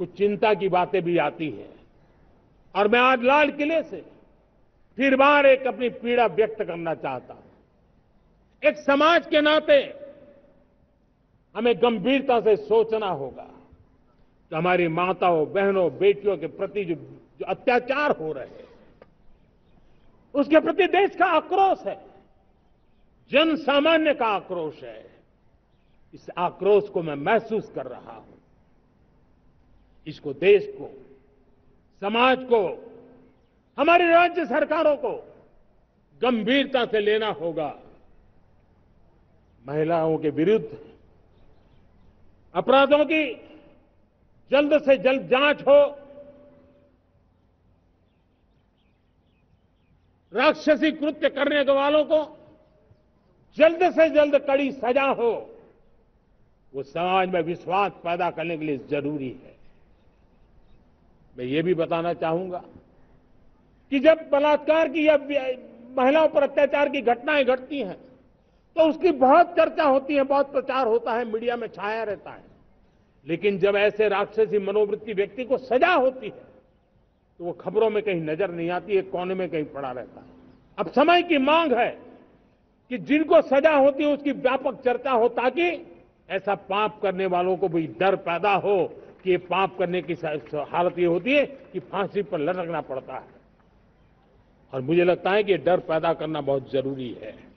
कुछ चिंता की बातें भी आती हैं। और मैं आज लाल किले से फिर बार एक अपनी पीड़ा व्यक्त करना चाहता हूँ। एक समाज के नाते हमें गंभीरता से सोचना होगा कि हमारी माताओं बहनों बेटियों के प्रति जो, जो अत्याचार हो रहे हैं उसके प्रति देश का आक्रोश है जन सामान्य का आक्रोश है। इस आक्रोश को मैं महसूस कर रहा हूँ। इसको देश को, समाज को, हमारी राज्य सरकारों को गंभीरता से लेना होगा। महिलाओं के विरुद्ध, अपराधों की जल्द से जल्द जाँच हो, राक्षसी कृत्य करने वालों को जल्द से जल्द कड़ी सजा हो, वो समाज में विश्वास पैदा करने के लिए ज़रूरी है। मैं ये भी बताना चाहूँगा कि जब बलात्कार की या महिलाओं पर अत्याचार की घटनाएँ घटती हैं तो उसकी बहुत चर्चा होती है, बहुत प्रचार होता है, मीडिया में छाया रहता है। लेकिन जब ऐसे राक्षसी मनोवृत्ति व्यक्ति को सजा होती है तो वो खबरों में कहीं नज़र नहीं आती है कोने में कहीं पड़ा रहता है। अब समय की मांग है कि जिनको सजा होती है, उसकी व्यापक चर्चा हो ताकि ऐसा पाप करने वालों को भी डर पैदा हो। कि पाप करने की हालत ये होती है कि फांसी पर लटकना पड़ता है। और मुझे लगता है कि डर पैदा करना बहुत ज़रूरी है।